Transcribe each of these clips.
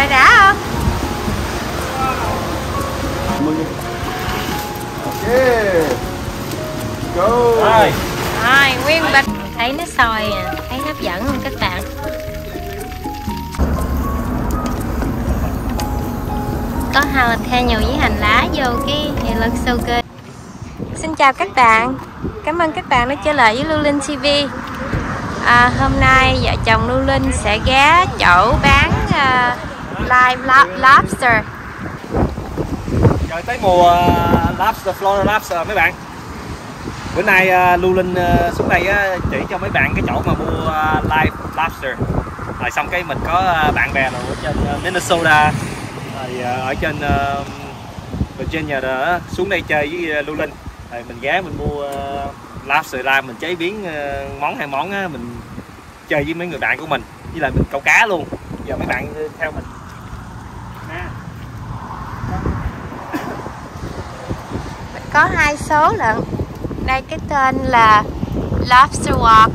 Rồi đã không? Okay. Go. Rồi. Rồi, nguyên bịch Thấy nó soi à, thấy hấp dẫn không các bạn? Có jalapeno với hành lá vô cái it looks so good Xin chào các bạn Cảm ơn các bạn đã trở lại với Lưu Linh TV à, Hôm nay vợ chồng Lưu Linh sẽ ghé chỗ bán uh, live lo lobster. Rồi tới mùa à, lobster, Florida lobster mấy bạn. Bữa nay à, Lưu Linh à, xuống đây chỉ cho mấy bạn cái chỗ mà mua live lobster. Rồi xong cái mình có bạn bè ở trên Minnesota. Rồi ở trên Virginia đó xuống đây chơi với Lưu Linh. Rồi mình ghé mình mua lobster live mình chế biến món hai món á, mình chơi với mấy người bạn của mình. Với lại mình câu cá luôn. Giờ mấy bạn theo mình có hai số lận. Đây, cái tên là lobster walk.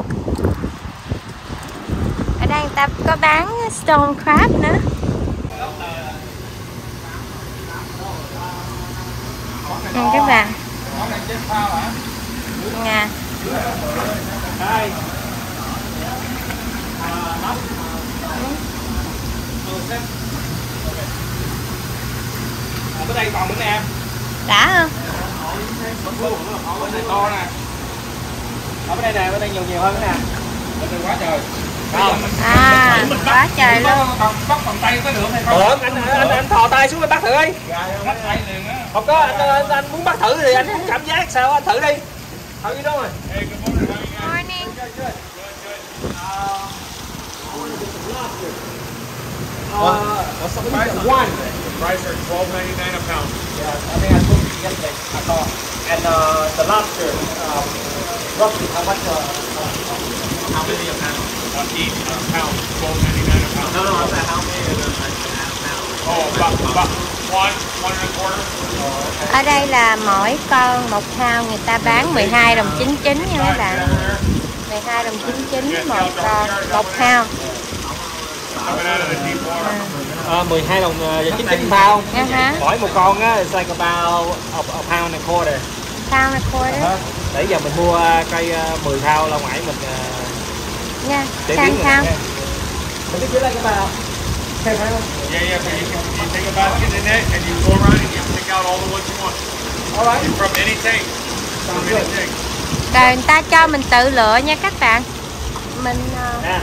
Ở đây người ta có bán stone crab nữa. Nè các bạn nè Đây. Đây còn nữa nè đã không? Bên này to nè ở bên đây nè bên đây nhiều nhiều hơn nè bên đây quá trời không à quá trời mình luôn bắt bắt bằng tay có được hay không? Ủa, anh, anh, anh anh thò tay xuống để bắt thử đi Bắt tay liền á. không có anh, anh, anh muốn bắt thử thì anh muốn cảm giác sao anh thử đi thử đi đâu rồi Hey, good morning. How you guys? morning Uh, what's the price? one? Price are twelve ninety nine a pound. Yeah, I think I yesterday. I saw. And uh, the lobster, um, roughly how much? Uh, How many a pound? One each a pound. Twelve ninety nine a pound. no, no, I'm how many of them a pound? Oh, about, about one, one and a quarter. ở đây là mỗi con một pound người ta bán 12 đồng 99 nha các bạn 12 đồng 99 một con một pound Coming À, 12 đồng uh, 99 pound. Dạ? Mỗi một con á, it's like about a, a pound and a quarter. pound a quarter Uh-huh. Để giờ mình mua uh, cây uh, 10 thao ra ngoài mình uh, nha chế sang biến thao mình. Mình biết phải không? Yeah, yeah. So you can you take a basket in there and you go around and you pick out all the ones you want. Alright. From any tank. From any tank. rồi người ta cho mình tự lựa nha các bạn mình ờ, Nè,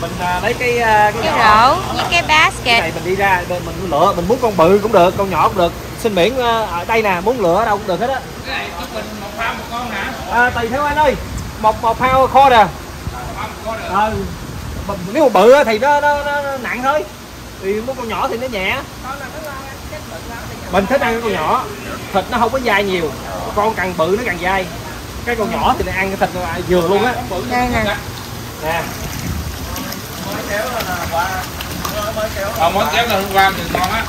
mình uh, lấy cái uh, cái, cái rổ với cái Cái basket này mình đi ra bên mình lựa mình muốn con bự cũng được con nhỏ cũng được. Xin miễn uh, ở đây nè muốn lựa ở đâu cũng được hết á. Cái này có mình một pound một con hả? à, tùy theo anh ơi. Một một pound kho nè. Ờ mà nếu mà bự á thì nó, nó, nó, nó nặng thôi. Thì muốn con nhỏ thì nó nhẹ. Mình thích ăn cái con nhỏ. Thịt nó không có dai nhiều. Con càng bự nó càng dai. Cái con nhỏ thì nó ăn cái thịt nó vừa luôn á. Đây nè. nè Ờ, món kéo là hôm qua thì ngon á.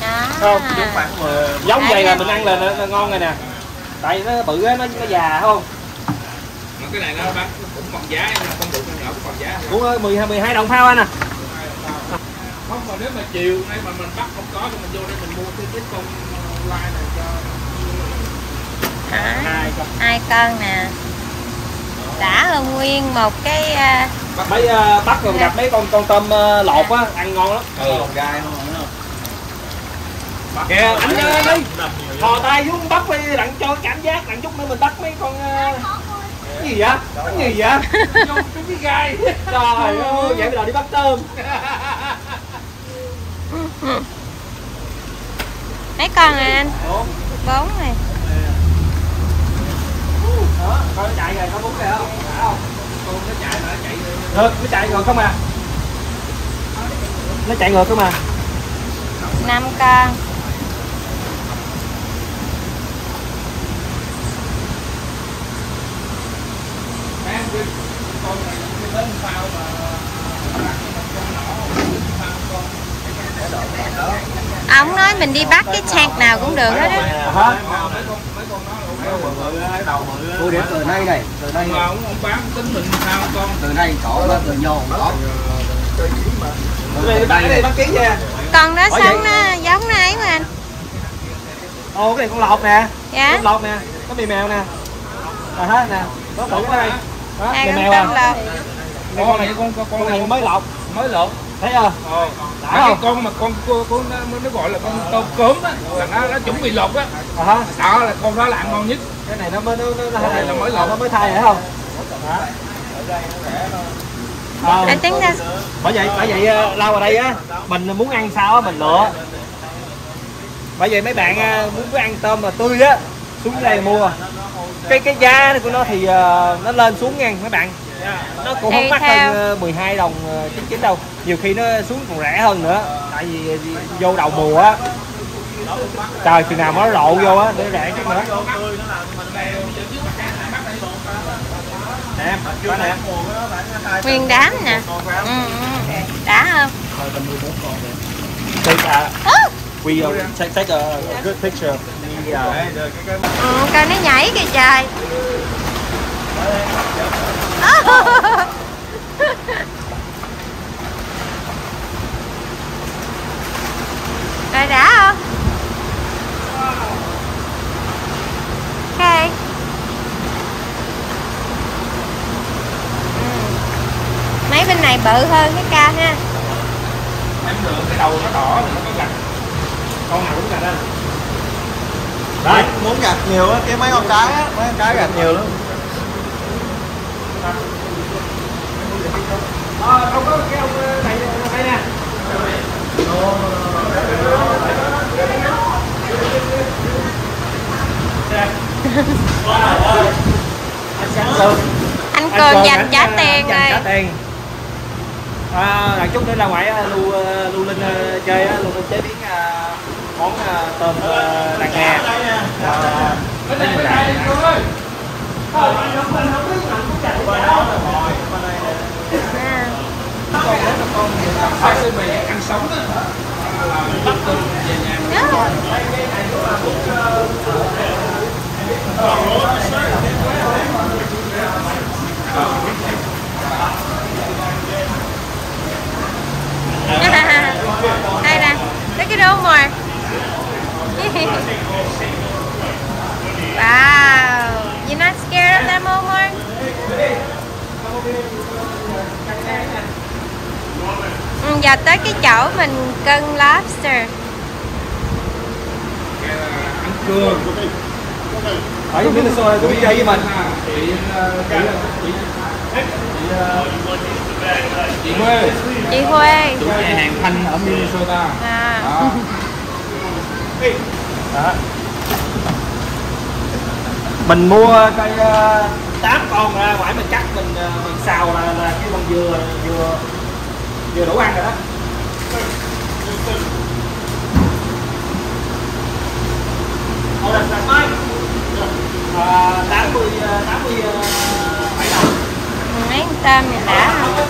đó không giống vậy là mình ăn là nó, nó ngon rồi nè. Tại nó bự á nó nó già không? Mà cái này nó bán cũng còn giá, nhưng mà con bự con nhỏ cũng còn giá. cũng ơi 12 12 đồng phao anh à. Không mà nếu mà chiều nay mà mình bắt không có thì mình vô đây mình mua cái cái con lai này cho Đó, hai con hai con nè. Đã hơn nguyên một cái ờ, mấy uh, bắt rồi gặp mấy con con tôm uh, lột á ăn ngon lắm. Ừ, gai không? Kìa anh ơi đi thò tay xuống bắt đi đặng cho cảm giác đặng chút nữa mình bắt mấy con uh, cái gì vậy? Cái gì vậy? Trúng cái gai. trời ơi vậy bây giờ đi bắt tôm. Mấy con rồi anh? Bốn. Này. Đó coi nó chạy rồi có bốn kìa không Được nó chạy ngược không à? Nó chạy ngược không à? Năm con ông nói mình đi bắt cái tank nào cũng được hết á Cô đến từ đây này, từ đây, mà ông ông bán tính mình sao con từ đây cổ lên từ nhồn đó. Đây, này bán ký nha. con đó Bởi sống nó giống nó ấy mà anh Ồ, cái này con lọt nè. dạ Con lọt nè. Có mì mèo nè. À ha, nè. Có thử cái đây. Đó, hai mì con mèo à. lột Con này này con con này này mới lọt. mới lộn Thấy chưa? ờ Đã cái không? con mà con con, con nó, nó gọi là con tôm cớm á là nó, nó chuẩn bị lột á À sợ là con đó là ăn ngon nhất Cái này nó mới nó nó, Cái này là mới lọt. nó mới thay phải không? Đó. À, anh tính ra bởi vậy bởi vậy ờ, lâu ở đây á mình muốn ăn sao á mình lựa bởi vậy mấy bạn ờ, muốn ăn tôm mà tươi á xuống đây mua cái cái giá của nó thì ờ, nó lên xuống nha mấy bạn nó cũng không mắc hơn ờ, 12 đồng ờ, 99 đâu. Nhiều khi nó xuống còn rẻ hơn nữa. Tại vì vô đầu mùa á. Trời chừng nào mà nó lộ vô á để rẻ chút nữa. Nguyên đám nè. Ừ, ừ. đã không? We uh, take, take a, a good picture the uh, ừ, coi nó nhảy kìa trời rồi đã không? Ok. Ừ. mấy bên này bự hơn cái ca ha. Em được cái đầu nó đỏ thì nó có gạch. Con nào cũng gạch anh Đấy, muốn gạt nhiều á, cái mấy con cái á, mấy con cái gạt nhiều lắm. Ờ, không có ờ, này đây nè anh cường dành trả tiền dành trả tiền à, đằng chút nữa ra ngoài á, lưu ờ, lưu linh ờ, chơi á, lưu linh chế biến ờ, món ờ, tôm ờ, đàn nghe Ờ, bên con con đó là con sai xôi mì ăn sống á bắt từ về nhà Đó. Đây nè, wow, you're not scared of them, Omar? Ừ, giờ tới cái chỗ mình cân lobster. ăn cơm ở trong Minnesota cũng chơi với mình? Chị chị chị chị Huê. Chị Huê. chủ nhà hàng Thanh ở Minnesota. À. đó đó mình mua cây uh, 8 con ra ngoài mình cắt mình ờ, mình xào là, là cái con dừa dừa dừa đủ ăn rồi đó Ồ, là sạch mai. À, 80 ờ, 80 ờ, bảy đồng Mấy tôm này đã không?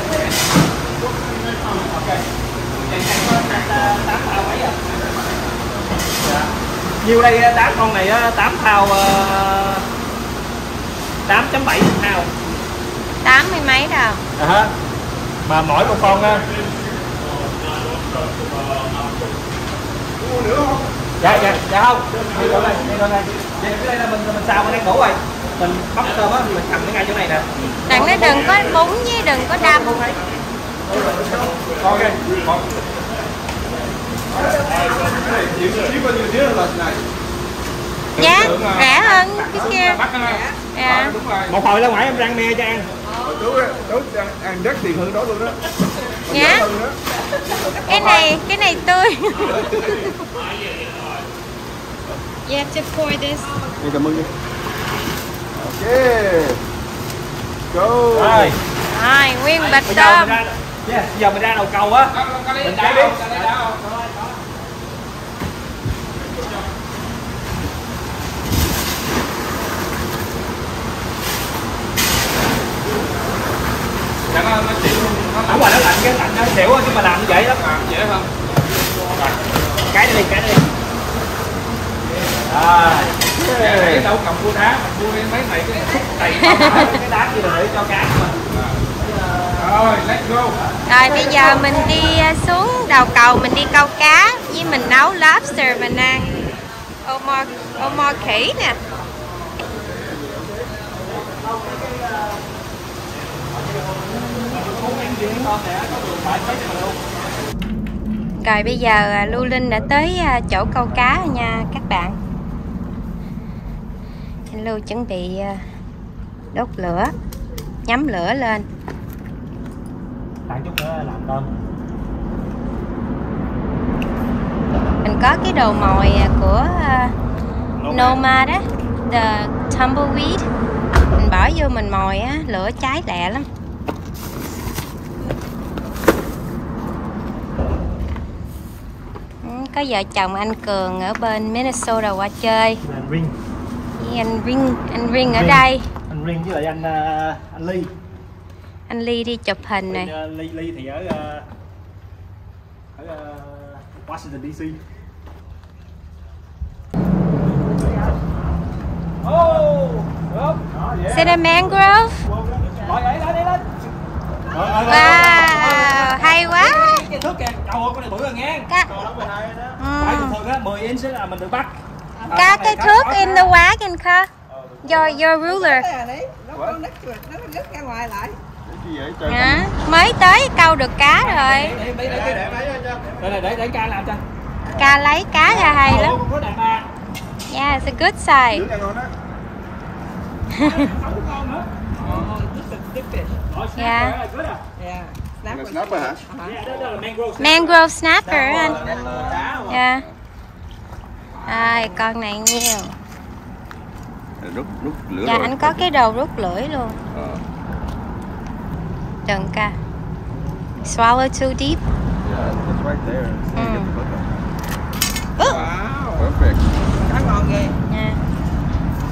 tám thao mấy à dạ. nhiêu đây tám con này á, tám thao ờ, tám chấm bảy thao Tám mươi mấy đồng. à ha mà mỗi một con á. Dạ dạ dạ không? Đi đâu đây đi đâu đây Vậy cái đây là mình mình xào mình đang đủ rồi. Mình bắp tôm á mình cầm cái ngay chỗ này nè. Đừng nó đừng có bún với đừng có đâm. ok con. Giá rẻ hơn cái kia. Rồi một hồi ra ngoài em rang me cho ăn Đúng rồi, đúng, ăn, ăn rất tiền hơn đó luôn đó. Dạ. Cái này, cái này tươi. You have to pour this. Dạ, cảm ơn đi. Ok. Go. rồi Rồi, nguyên bịch giờ tôm. mình ra yeah, giờ mình ra đầu cầu á Mình đá chế không? Không? Dạ, nó- nó chịu, nó ở ngoài nó lạnh cái lạnh nó xỉu á, nhưng mà làm dễ lắm làm dễ hơn. rồi cái này đi cái này đi rồi Dạ, để đâu cầm cua đá, cua đi mấy này cái xúc đầy không. cái đá kia là để cho cá mình Đó, Rồi, let's go. Rồi bây giờ mình đi à, xuống đầu cầu mình đi câu cá với mình nấu lobster mình ăn. Ô mo ô mo khỉ nè. Rồi bây giờ à, Lưu Linh đã tới à, chỗ câu cá nha các bạn. Anh Lưu chuẩn bị à, đốt lửa, nhắm lửa lên. tặng chút nữa làm tôm mình có cái đồ mồi của Noma đó the tumbleweed mình bỏ vô mình mồi á lửa cháy lẹ lắm Ừ, có vợ chồng anh Cường ở bên Minnesota qua chơi. Anh Ring. Với anh Ring anh Ring ở Ring. đây. Anh Ring với lại anh ờ, anh Ly. Anh Ly đi chụp hình này ờ, Ly Ly thì ở ờ, ở ờ, Washington DC Oh. Cinnamon Mangrove. Wow hay quá cái thước kìa, đầu con này bự rồi nghe. cá, Tại ừ. thường thường á 10 inch là mình được bắt. À, cá con cái thước in quá. the wagon car your your ruler. À đấy, nó có nứt rồi, nó rớt ra ngoài lại. Hả? mới tới câu được cá rồi. Để để để ca làm cho. ca lấy cá ra hay lắm. yeah it's a good size. Không Oh. Rồi, Dạ. snapper là good à. Yeah. Snapper. Snapper. Dạ, đó đó là mangrove. mangrove snapper anh dạ ai con này nhiều Rút, rút lửa dạ rồi. anh có cái đầu rút lưỡi luôn Ờ, đừng ca swallow too deep yeah, that's right there. Mm. the hook on. Ú, Wow. Perfect. Cá ngon ghê. nha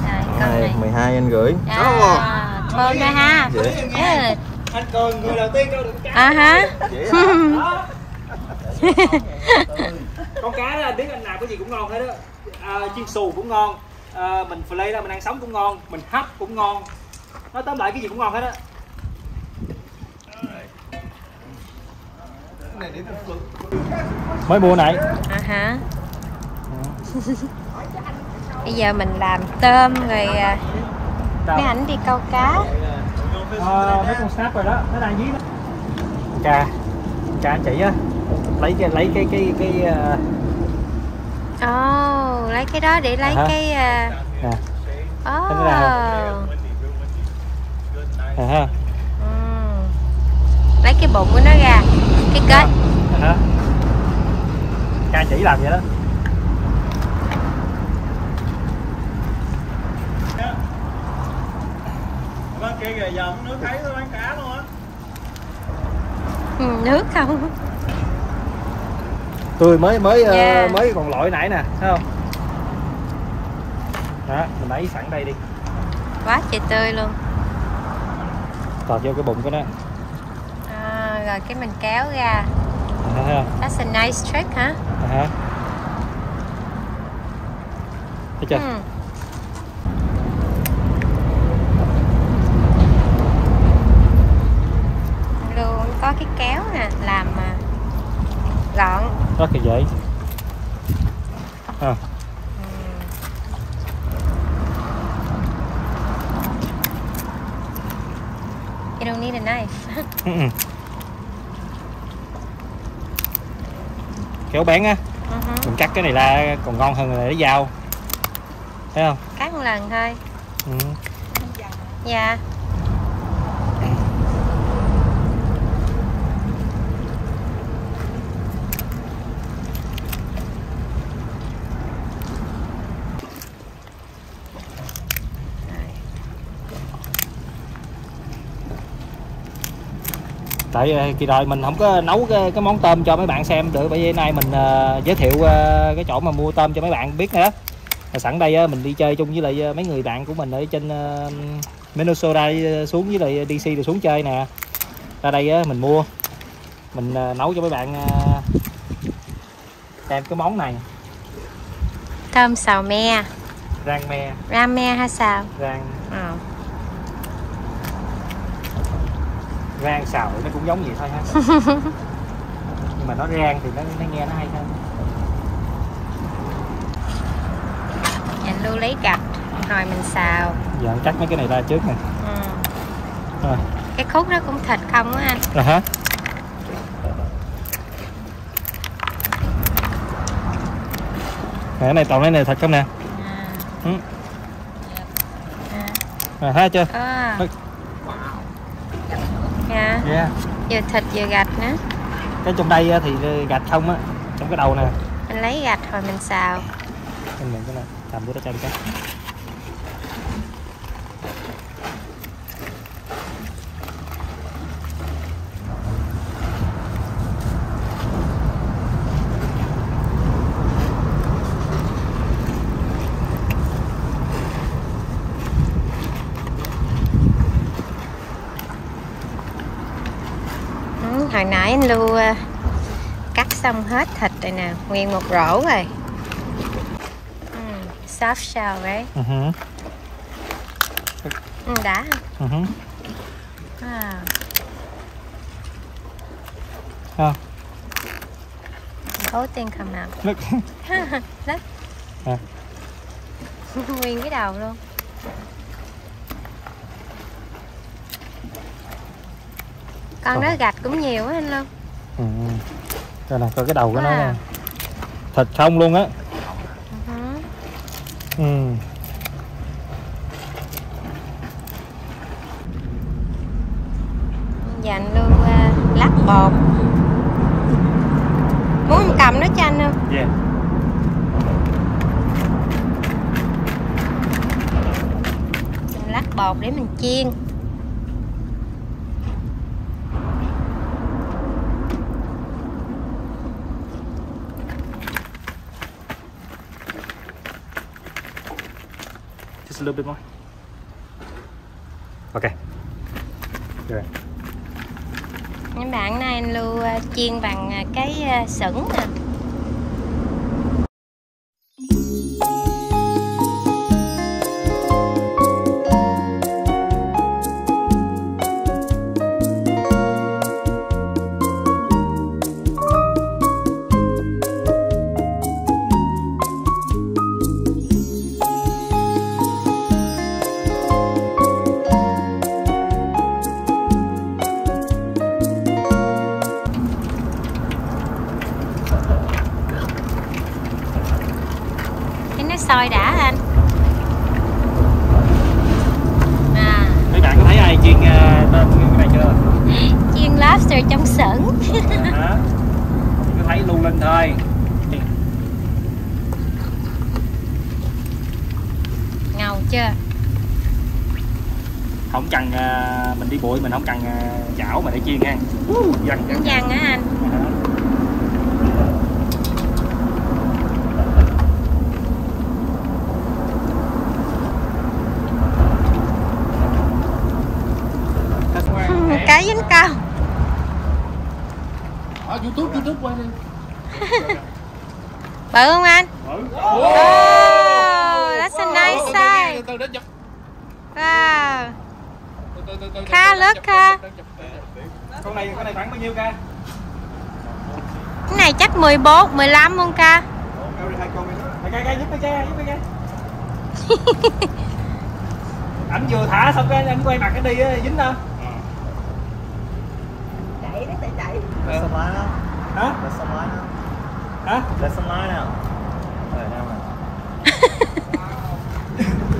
rồi con này 12 anh gửi. à, thơm nè ha Dễ. Yeah. Anh Cường người đầu tiên câu được cá. à hả? Đó. con cá đó anh biết anh làm cái gì cũng ngon hết đó à, chiên xù cũng ngon. À, mình fillet ra mình ăn sống cũng ngon. Mình hấp cũng ngon. Nói tóm lại cái gì cũng ngon hết á. Mới mua này. À hả? Bây giờ mình làm tôm rồi à, mấy ảnh đi câu cá Ờ, mấy con snapper đó. Nó đang dí đó. Ca ca anh chị á lấy cái lấy cái cái cái uh, ồ lấy cái đó để lấy À hả? cái à, nè ồ Tính ra ha Ừ. lấy cái bụng của nó ra cái kết. Nè ha ca chỉ làm vậy đó kia kìa, giờ nước thấy nó bán cá luôn á. ừ, nước không? Tôi mới mới ờ, Yeah. mới còn lội nãy nè thấy không? Đó mình lấy sẵn đây đi. Quá trời tươi luôn. Tọt vô cái bụng của nó à, rồi cái mình kéo ra. Không? That's a nice trick hả? Nè ha thấy chưa? Ừ. luôn có cái kéo nè làm mà gọn. Rất là dễ à, you don't need a knife. Ừ, ừ. kéo bén á. Ừ hứ. mình cắt cái này ra còn ngon hơn là lấy dao. Thấy không? Cắt một lần thôi. Ừ. dạ tại ờ, kỳ rồi mình không có nấu cái, cái món tôm cho mấy bạn xem được bởi vì nay mình ờ, giới thiệu ờ, cái chỗ mà mua tôm cho mấy bạn biết nữa. Sẵn đây ờ, mình đi chơi chung với lại ờ, mấy người bạn của mình ở trên ờ, Minnesota xuống với lại DC rồi xuống chơi nè. Ra đây ờ, mình mua. Mình ờ, nấu cho mấy bạn ờ, xem cái món này. Thơm xào me. Rang me. Rang me hay xào? Rang. Ờ. rang xào nó cũng giống vậy thôi ha nhưng mà nó rang thì nó, nó nghe nó hay hơn Anh Lưu lấy gạch Rồi mình xào giờ cắt mấy cái này ra trước nè ừ. rồi Cái khúc đó cũng thịt không á anh rồi hả Nè, cái này toàn cái này thật không nè à. Ừ. À. rồi thấy chưa À. Dạ. Yeah. Vừa thịt vừa gạch nữa. Cái trong đây á thì gạch không á trong cái đầu nè. Mình lấy gạch rồi mình xào. Mình cái này vô đó cho cái ừ, Hồi nãy anh Lưu ờ, cắt xong hết thịt rồi nè Nguyên một rổ rồi ừ. Soft shell right? ừ hứ, Ừ, đã hứ. wow. Không. Whole thing come out Look. Look À. Nguyên cái đầu luôn Con đó gạch cũng nhiều á anh Lưu ừ. Đây nè coi cái đầu của nó Wow. nè thịt không luôn á Ừ. ừ. Giờ anh Lưu uh, lắc bột Muốn em cầm nó cho anh không? yeah. Mình lắc bột để mình chiên little bit more ok. Rồi. Những bạn nay anh Lưu ờ, chiên bằng ờ, cái ờ, sửng nè uh, mình không cần uh, chảo mà để chiên nha dần dần Cũng dằn á anh. Cái dính câu ở youtube youtube quay đi. Bự không anh? Oh, that's a nice size từ từ chụp Wow từ từ từ từ Kha, look, Kha. con này con này khoảng bao nhiêu ca? Cái này chắc 14, 15 không ca. Cái cái giúp ảnh vừa thả xong cái anh quay mặt cái đi á, dính đâu chạy nó chạy chạy. Hả? Hả? Out. Rồi, đâu rồi?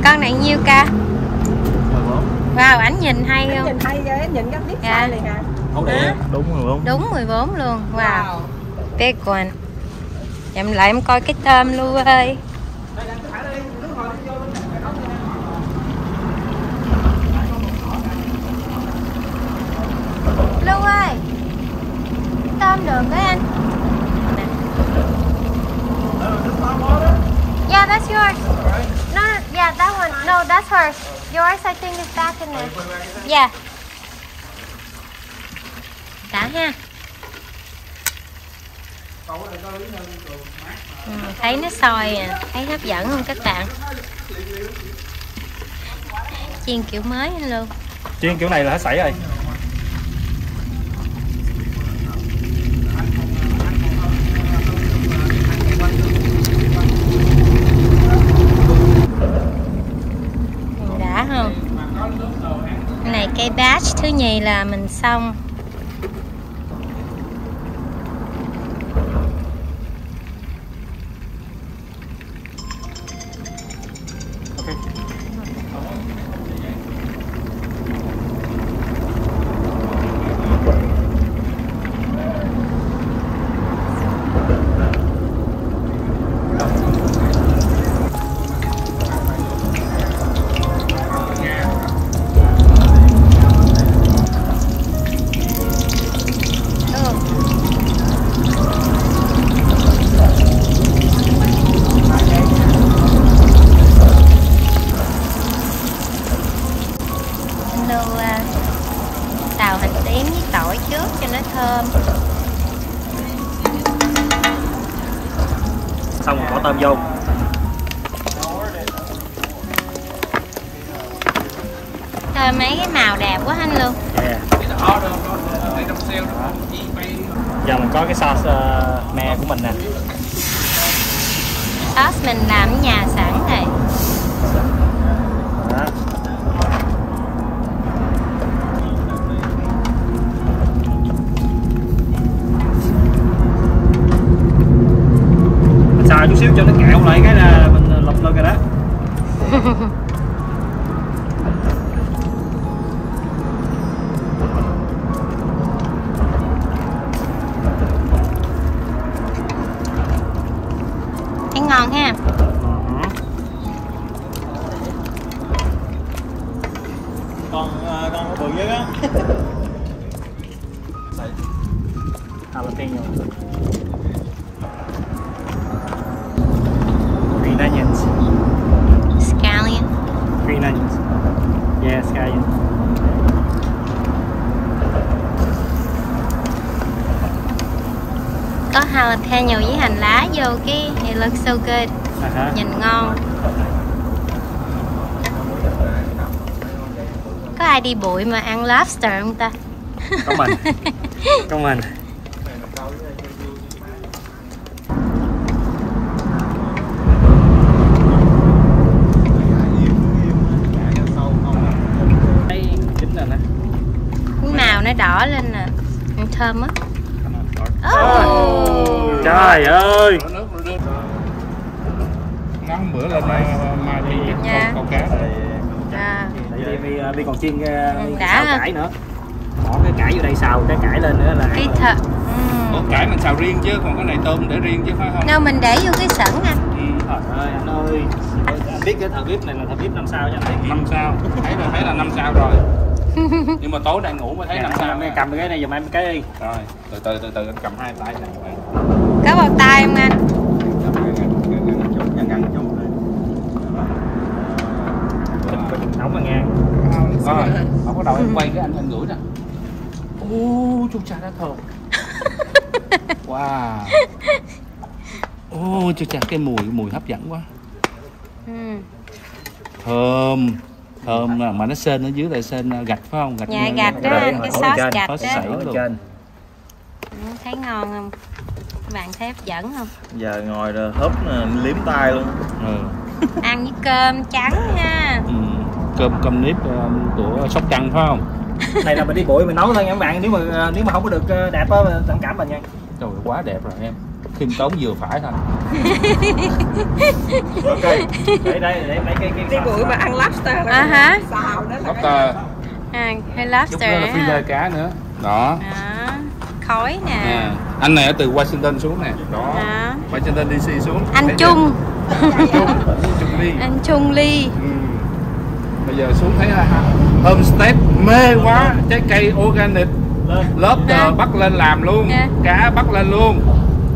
Con này nhiêu ca? Wow, ảnh nhìn hay không? nhìn hay ghê nhìn cái biết Dạ. sai liền hả Đúng. Rồi không? Đúng 14 luôn. Wow. Big one Em lại em coi cái tôm luôn ơi. Lưu ơi. Tôm được đấy anh. Yeah, that's yours. No, no, yeah, that one. No, that's hers. Yours, I think, is back in there. Yeah cả ha. Ừ, thấy nó sôi à thấy hấp dẫn không các bạn? Chiên kiểu mới luôn chiên kiểu này là hết sảy rồi. Đã không? Này cây batch thứ nhì là mình xong. Anh luôn. Yeah. Giờ mình có cái sauce ờ, me của mình nè. Sauce mình làm ở nhà sẵn đó. Mình xào chút xíu cho nó kẹo lại cái là mình lụm lên rồi đó jalapeno với hành lá vô cái It looks so good. À Nhìn ngon. Có ai đi bụi mà ăn lobster không ta? có mình. Có mình. Màu nó đỏ lên nè. Thơm á. Oh. Trời ơi. Nước rồi đưa Ngắn bữa lên mai mai đi Dạ. câu cá. À. Vì, vì còn chiên xào ha. cải nữa. Bỏ cái cải vô đây xào cái cải lên nữa là Cái thợ ừ. cải mình xào riêng chứ còn cái này tôm để riêng chứ phải không? Đâu mình để vô cái sẵn anh ừ. trời ơi anh ơi. Anh biết cái thợ bếp này là thợ bếp năm sao cho anh biết. Năm sao. Thấy là thấy là năm sao rồi. Nhưng mà tối đang ngủ mới thấy năm sao em cầm cái này giùm em cái đi. Rồi từ từ từ từ anh cầm hai tay này Có bao tay không anh? nóng mà nghe không có đầu em quay cái anh anh ngửi nè ô chú cha đã thơm wow ô chú cha cái mùi mùi hấp dẫn quá Ừ. thơm thơm nè mà nó sên ở dưới là sên à, gạch phải không gạch Dạ, gạch đó anh, cái sauce gạch đó. sảy luôn trên Ừ, Thấy ngon không? Thấy hấp dẫn không? giờ ngồi rồi húp nè, liếm tay luôn. Ừ. Ăn với cơm trắng ha. Ừ. cơm cơm nếp ờ, của sóc trăng phải không? Này là mình đi bụi mình nấu thôi nha các bạn. Nếu mà nếu mà không có được ờ, đẹp á thông cảm mình nha. Trời quá đẹp rồi em. Khiêm tốn vừa phải thôi. Ok để đây để mấy cái cái đi bụi mà ăn lobster À hả? xào đó là lobster. à, Hay chút lobster nữa là phi lê cá nữa. Đó. Đó. Khói nè. Nè anh này ở từ Washington xuống nè. Đó. Đó Washington DC xuống. Anh Thấy Trung. Anh Trung Trung Ly. Anh Trung Ly. Ừ. bây giờ xuống thấy là homestay mê quá trái cây organic. Lên. Lobster Hả? bắt lên làm luôn Dạ. cá bắt lên luôn.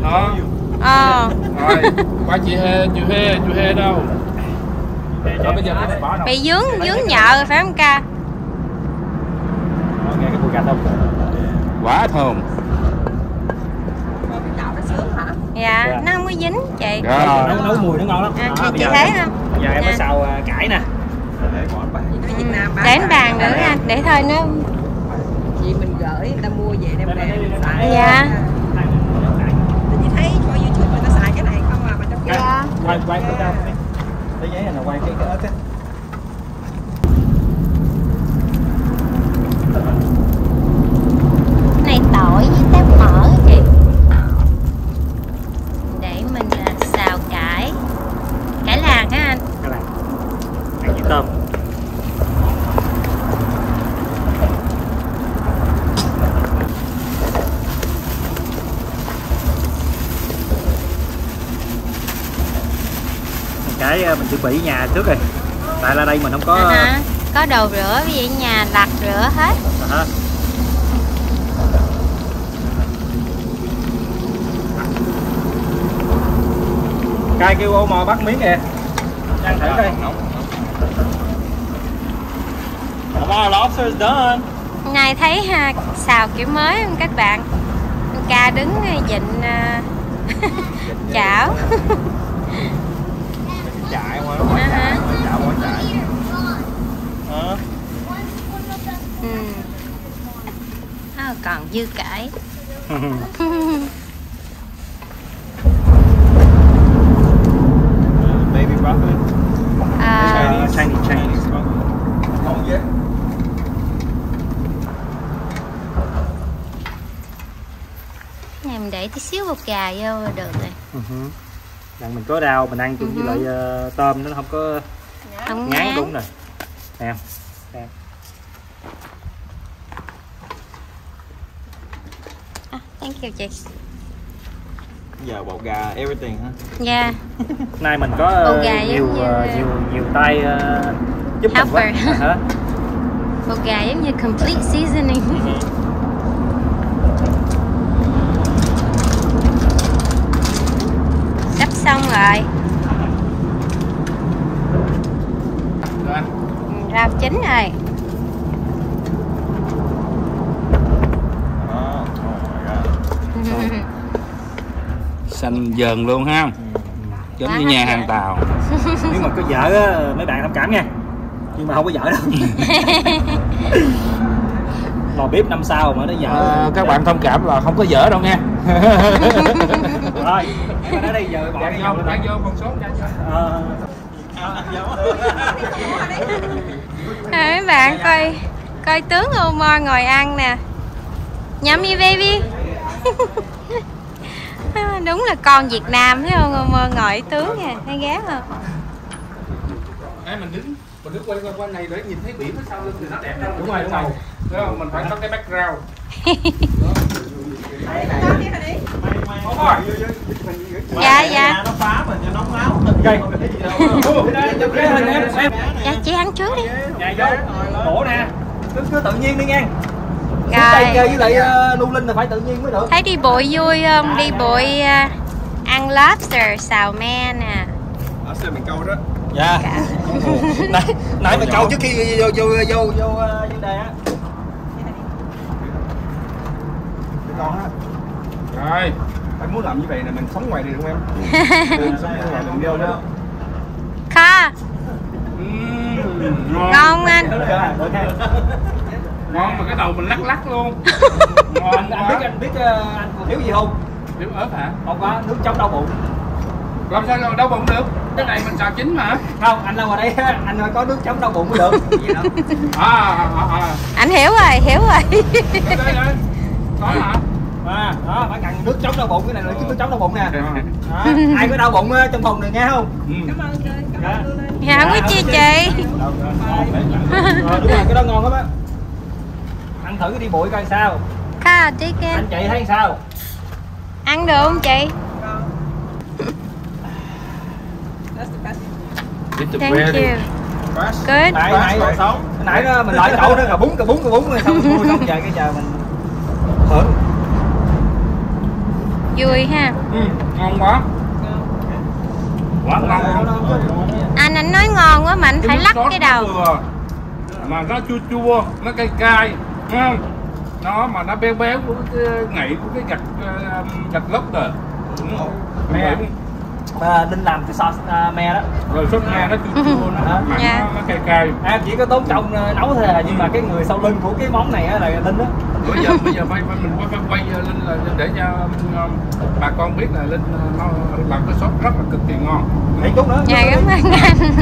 Đó. Ờ. Rồi qua chị Hê chị Hê chị Hê đâu? Rồi bây giờ Bị dướng dướng nhợ phải không ca? Nghe cái mùi gạch không quá thơm dạ yeah. nó không dính chị. Dạ. Yeah. nấu, nấu dạ. mùi nó ngon lắm. À, à, chị thấy không? Giờ em dạ. mới xào à, cải nè. Để anh à? bàn nữa ha để thôi nó chị mình gửi người ta mua về đem về. xài. Dạ. chị thấy coi youtube người ta xài cái này không à mà trong dạ. kia quay quay cái tao lấy giấy này là quay cái cái ớt á này tỏi với tép chuẩn bị nhà trước rồi. Tại là đây mình không có À có đồ rửa ví dụ nhà lặt rửa hết. À ha. cai kêu ô mò bắt miếng kìa. Ăn thử đây Come on, lobster's done. Nay thấy ha, xào kiểu mới không các bạn? Ca đứng dịnh à, chảo Chạy qua À ha. Chạy qua chạy. Ờ. ừ. à, còn dư cải Baby broccoli. à, Chinese, Chinese, Chinese. Không dễ. này mình để tí xíu bột gà vô là được rồi Đặng mình có rau mình ăn chung với lại ờ, tôm nó không có không ngán đúng rồi. Nè à, thank you chị. Giờ bột gà everything hả? dạ. Nay mình có Con gà nhiều như- ờ, nhiều nhiều tay ờ, giúp mình quá. Helper. À hả? bột gà giống như complete seasoning sắp xong rồi. Rồi. Ừ, rau chín rồi. God. xanh dần luôn ha. Giống như nhà hàng tàu. Nếu mà có vợ á, mấy bạn thông cảm nha. Nhưng mà không có vợ đâu. Lò bếp năm sau mà nó vợ Ờ, các bạn thông cảm là không có dở đâu nha. Rồi ở đây giờ bỏ dầu lên vô con số. Ờ, à, mấy bạn coi coi tướng Omar ngồi ăn nè. Yummy baby À, đúng là con Việt Nam thấy không? Omar ngồi tướng nè thấy ghét không? Ê, mình đứng mình đứng quay quay quay này để nhìn thấy biển nó sau lưng thì nó đẹp hơn. Đúng rồi, đúng rồi. Đúng không? mình phải có cái background Dạ, dạ. Nó phá mà cho nóng máu. Cây. dạ chị ăn trước đi. Vô. Khổ nè. Cứ, cứ tự nhiên đi nha Xuống đây chơi rồi với lại uh, Lưu Linh là phải tự nhiên mới được. Thấy đi bụi vui không? Đi bụi à, ăn lobster xào me nè. Ở xe mình câu đó. dạ. Nãy nãy mà câu trước khi vô vô vô vô vô, ờ, đây con á. rồi Anh muốn làm như vậy là mình sống ngoài đi đúng không em? Đừng sống ngoài đừng vô nữa. kha. Ngon. Anh. Ngon mà cái đầu mình lắc lắc luôn. Ngon anh, anh biết quá. anh biết ờ, anh còn thiếu gì không? Điểm ớt hả? Không có nước chống đau bụng. Làm sao đâu bụng được? Cái này mình xào chín mà. Không anh đâu ở đây á, anh có nước chống đau bụng mới được. À à à, à. anh hiểu rồi hiểu rồi. Đây, đây, đây. có hả à, đó phải cần nước chống đau bụng cái này là nước chống đau bụng nè Dạ. đó. ai có đau bụng ờ, trong phòng này nghe không Ừ. Cảm ơn chị. Cảm Dạ. ơn Linh. dạ không có chia chị Ờ, đúng rồi cái đó ngon lắm á ăn thử cái đi bụi coi sao kha đi kia anh chị thấy sao ăn được không chị thank you good nãy nãy xấu. nãy đó mình lại cậu đó cà bún cà bún cà bún rồi xong thôi xong giờ cái giờ mình hưởng vui ha. Ừ, ngon quá. Quá ngon. Anh anh nói ngon quá mà anh phải lắc cái đầu. mà nó chua chua nó cay cay đúng không? Nó mà nó béo béo của cái ngậy của cái gạch ờ, gạch lốc rồi. Me. À, linh làm từ sauce à, me đó. Rồi sốt me nó chua chua nó mặn Dạ. nó, cay cay em chỉ có tốn trọng ờ, nấu thôi à nhưng mà cái người sau lưng của cái món này á là linh đó. Bây giờ bây giờ phải phải- mình phải, phải quay ờ, linh là để cho bà con biết là linh nó làm cái sốt rất là cực kỳ ngon. Để chút nữa. Dạ cảm ơn anh.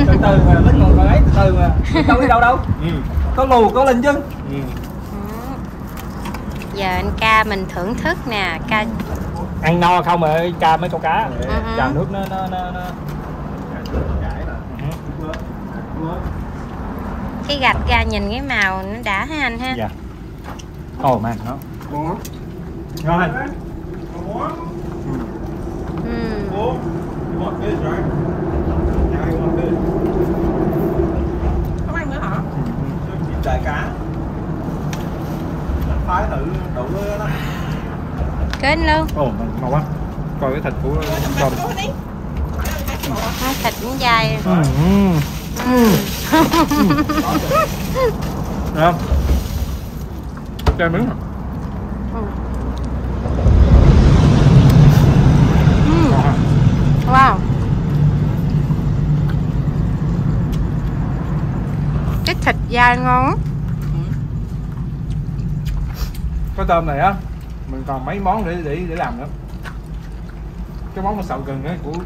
Từ từ mà linh ngồi ấy từ từ mà đâu đi đâu đâu. Ừ. có lù có linh chứ. Ừ. Ừ. giờ anh ca mình thưởng thức nè ca ăn no không mà ca mấy câu cá Ừ. trà nước nó nó nó, nó. cái gạch ra nhìn cái màu nó đã ha anh ha dạ ồ man nó ngon anh ừ. You want fish, right? Kênh luôn ồ ngon quá. Coi cái thịt của con thịt cũng dài. Ừ. ừ. Được không Cho miếng rồi. Ừ. wow. Cái thịt dai ngon. Cái tôm này á mình còn mấy món để để để làm nữa. Cái món mà xào gừng ấy của uh,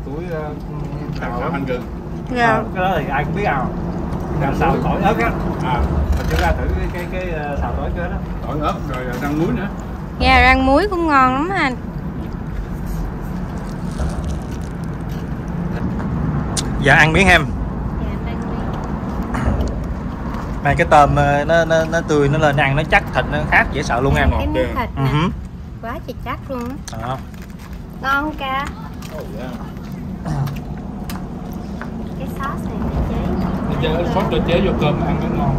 Xào hành gừng. dạ. Cái đó thì ai cũng biết à làm xào tỏi ớt á. À. Mình chưa ra thử cái cái, cái ờ, xào tỏi chưa đó. Tỏi ớt rồi rang muối nữa. dạ rang muối cũng ngon lắm anh. Dạ ăn miếng hem. Dạ này cái tôm ờ, nó nó nó tươi nó lên ăn nó chắc thịt nó khác dễ sợ luôn em. Cái miếng thịt ừ. nè. hứ. Quá trời chắc luôn á. Đó. ngon không ca? Cái sauce này nó chế Bây giờ sốt cho chế vô cơm ăn nó ngon.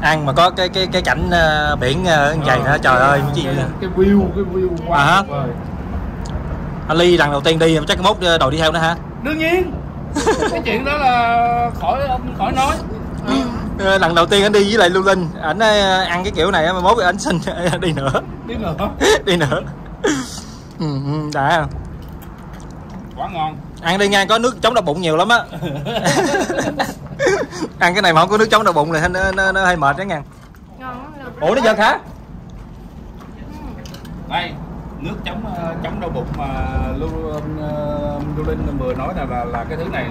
ăn mà có cái cái cái cảnh ờ, biển uh, dày nữa trời ơi cái gì cái, vậy? view cái view quá À hả? vời. anh ly lần đầu tiên đi chắc mốt ờ, đòi đi theo nữa hả? Đương nhiên. Cái chuyện đó là khỏi khỏi nói. Ờ, lần đầu tiên anh đi với lại lưu linh. Ảnh ờ, ăn cái kiểu này á, mà mốt anh xin đi nữa đi nữa. Đi nữa. Ừ, ừ, đã. Quá ngon. Ăn đi ngang có nước chống đau bụng nhiều lắm á. Ăn cái này mà không có nước chống đau bụng thì nó, nó, nó hơi mệt đó nha. Ngon ủa nó giật hả đây nước chống ờ, chống đau bụng mà lưu ờ, lưu linh vừa nói là là, là cái thứ này.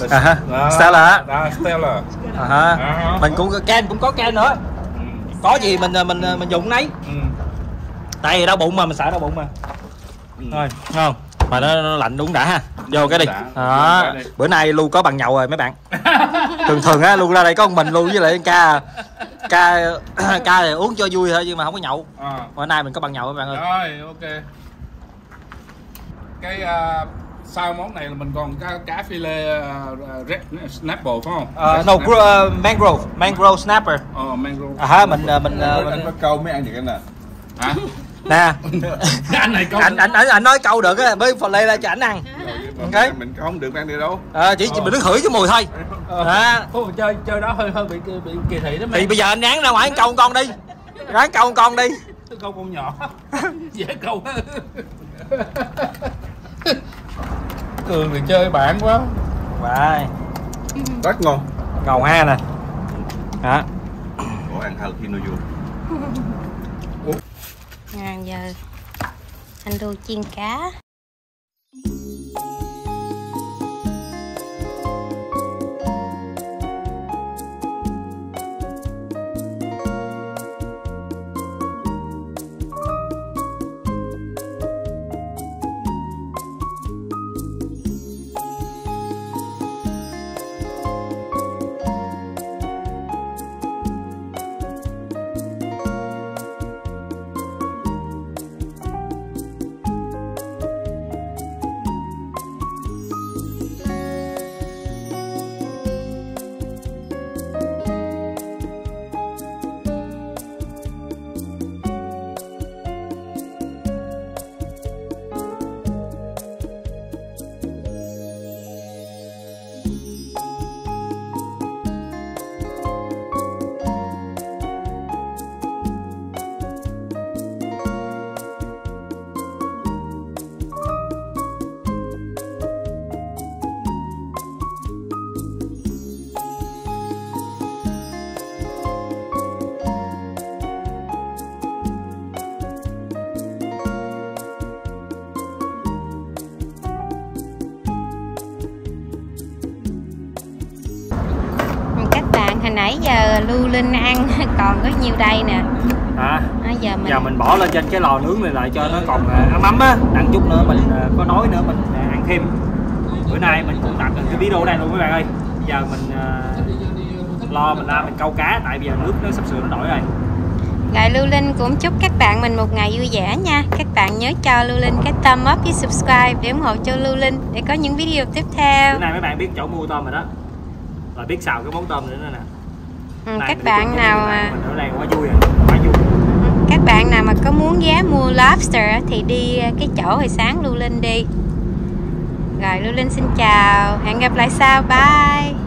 Là, À ha, đó, Stella. đó, Stella. À, ha. À. mình cũng có can cũng có can nữa. Ừ. có gì mình ờ, mình mình dùng nấy. Ừ. tại vì đau bụng mà mình sợ đau bụng mà. Ừ. thôi ngon mà nó, nó lạnh đúng đã ha. Vô cái đi. Đó. Bữa nay lu có bằng nhậu rồi mấy bạn. Thường thường á lu ra đây có một mình lu với lại ca ca ca thì uống cho vui thôi nhưng mà không có nhậu. À. bữa nay mình có bằng nhậu các bạn ơi. Rồi ok. Cái ờ, sau món này là mình còn cá, cá phi lê ờ, red snapple phải không? Ờ, Red no snapple. gro- uh, mangrove. Mangrove snapper. Ờ mangrove. À ha mình ờ, mình, anh mình có câu mới ăn được anh nè hả nè. Anh này câu anh anh anh anh nói câu được á mới phần lê ra cho ảnh ăn Ok. mình không được ăn được đâu. Ờ, chỉ chỉ mình đứng hửi cái mùi thôi. À, Ủa, mà chơi chơi đó hơi hơi bị bị kỳ thị đó thì bây giờ anh ráng ra ngoài anh câu con đi. Ráng câu con đi. Câu con nhỏ. Dễ câu. Cường thì chơi bạn quá. Wow. rất ngon. Ngầu ha nè. Đó Ủa ăn jalapeno vô à, giờ. Anh đu chiên cá. Lưu linh ăn còn có nhiêu đây nè. À, à, giờ mình giờ mình bỏ lên trên cái lò nướng này lại cho nó còn à, ấm ấm á đặng chút nữa mình à, có nói nữa mình à, ăn thêm. Bữa nay mình cũng tạm dừng cái video đây luôn mấy bạn ơi. Giờ mình lo mình ra mình câu cá tại bây giờ nước nó sắp sửa nó đổi rồi. Rồi Lưu Linh cũng chúc các bạn mình một ngày vui vẻ nha. Các bạn nhớ cho Lưu Linh cái thumb up với subscribe để ủng hộ cho Lưu Linh để có những video tiếp theo. Bữa nay mấy bạn biết chỗ mua tôm rồi đó. Rồi biết xào cái món tôm nữa. nè ừ, Các bạn nào mấy mà bạn mình ở đây quá vui rồi quá vui. Các bạn nào mà có muốn ghé mua lobster thì đi ờ, cái chỗ hồi sáng Lưu Linh đi. Rồi Lưu Linh xin chào. Hẹn gặp lại sau. Bye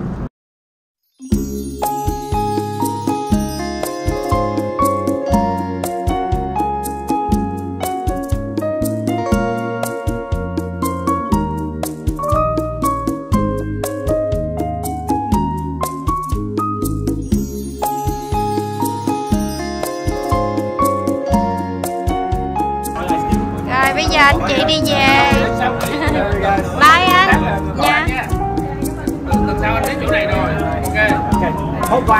Tôi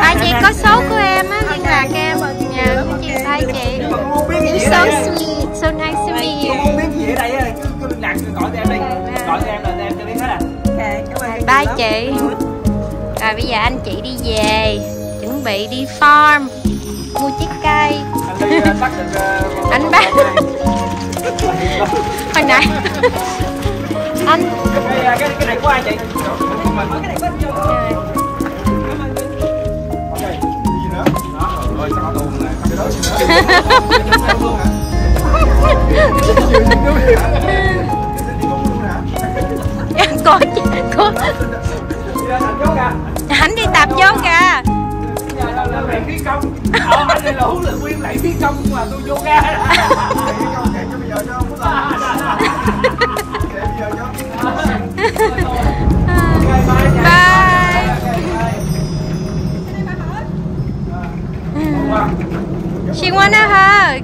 à chị có số của em á liên lạc em nhà của chị thay chị. You're so sweet so nice to meet tôi you. Không biết gì ở đây á, cứ liên lạc gọi cho em đi gọi cho em là em cho biết hết à bye chị. Rồi bây giờ anh chị đi về chuẩn bị đi farm mua trái cây. Anh Anh bán. hồi nãy. Anh. Cái, cái, cái này của ai chị? Gì Rồi sao luôn này. cái đó cô cô Đi tập thành kìa anh đi tập yoga luyện khí công ờ anh đây là huấn luyện viên luyện khí công mà tôi yoga bây giờ cho she wanna hug